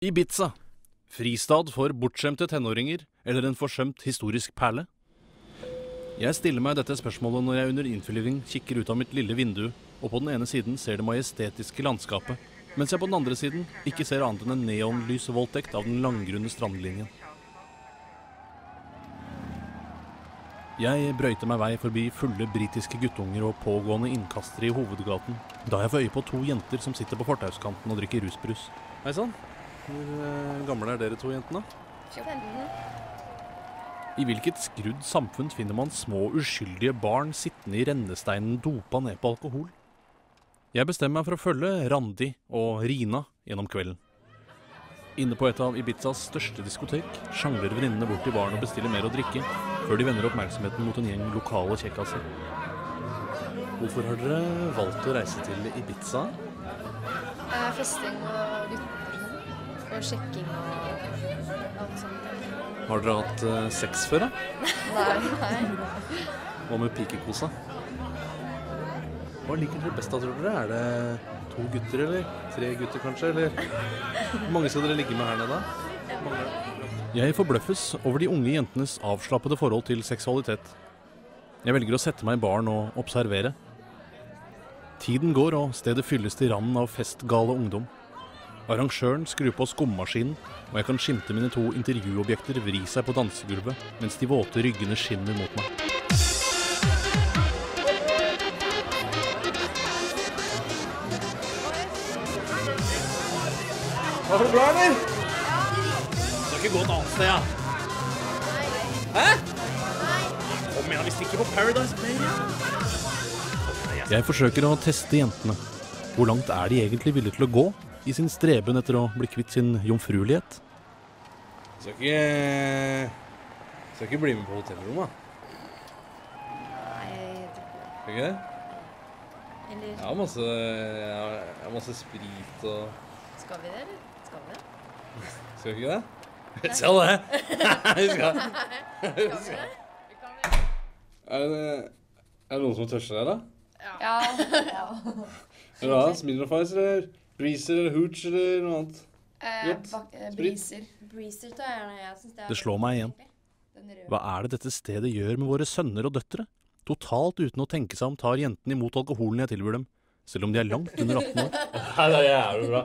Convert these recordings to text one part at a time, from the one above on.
Ibiza. Fristad for bortskjemte tenåringer eller en forsømt historisk perle? Jeg stiller meg dette spørsmålet når jeg under innflyving kikker ut av mitt lille vindu og på den ene siden ser det majestetiske landskapet, mens jeg på den andre siden ikke ser annet enn en neonlysvoldtekt av den langgrunne strandlinjen. Jeg brøyter meg vei forbi fulle britiske guttunger og pågående innkastere i hovedgaten, da jeg får øye på to jenter som sitter på fortauskanten og drikker rusbrus. Hei sann. Hvor eh, gamle er dere to jentene? 15. I hvilket skrudd samfunn finner man små uskyldige barn sittende i rennesteinen dopa ned på alkohol? Jeg bestemmer meg for å følge Randi og Rina gjennom kvelden. Inne på et av Ibizas største diskotek sjangler venninnene bort til baren og bestiller mer å drikke, før de vender oppmerksomheten mot en gjeng lokale kjekkaser. Hvorfor har dere valgt å reise til Ibiza? Festing og gutter og. Sjekking og alt sånt. Har dere hatt uh, sex før, da? Nei, nei. Hva med pikekosa? Hva liker dere best da, tror dere? Er det to gutter, eller? Tre gutter, kanskje? Eller hvor mange skal dere ligge med her nede? Jeg forbløffes over de unge jentenes avslappede forhold til seksualitet. Jeg velger å sette meg i baren og observere. Tiden går, og stedet fylles til randen av festgale ungdom. Arrangøren skrur på skummaskinen, og jeg kan skimte mine to intervjuobjekter vri seg på dansegulvet, mens de våte ryggene skinner mot meg. Var det bra, eller? Skal ikke gå et annet sted, ja? Hæ? Kom igjen, vi stikker på Paradise Play. Jeg forsøker å teste jentene. Hvor langt er de egentlig villige til å gå i sin streben etter å bli kvitt sin jomfruelighet? Skal ikke Skal ikke bli med på hotellrommet? Nei, det. Skal ikke det? Eller Jeg har masse, jeg har, jeg har masse sprit og skal vi det, eller? Skal vi det? Skal vi ikke det? Det! vi skal. Skal vi det? Er det, er det noen som tørster her, da? Ja. ja. Er det da? Smirnoff-Ice eller Breezer eller Hooch eller noe annet? Eh, eh. Breezer. Breezer tar jeg gjerne. Jeg syns det er Det slår meg igjen. Hva er det dette stedet gjør med våre sønner og døtre? Totalt uten å tenke seg om tar jentene imot alkoholen jeg tilbyr dem, selv om de er langt under 18 år. Nei, det er jævlig bra.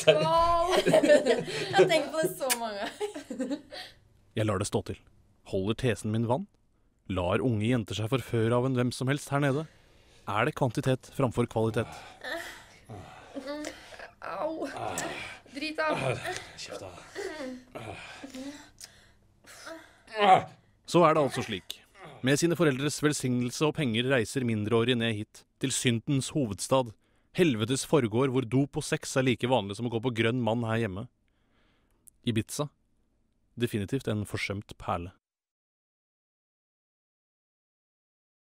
Skål! jeg tenkt på det så mange ganger. Jeg lar det stå til. Holder tesen min vann? Lar unge jenter seg forføre av en hvem som helst her nede? Er det kvantitet framfor kvalitet? Au. Drit av. Kjeft, Så er det altså slik. Med sine foreldres velsignelse og penger reiser mindreårige ned hit, til syndens hovedstad. Helvetes forgård hvor dop og sex er like vanlig som å gå på grønn mann her hjemme. Ibiza. Definitivt en forsømt perle.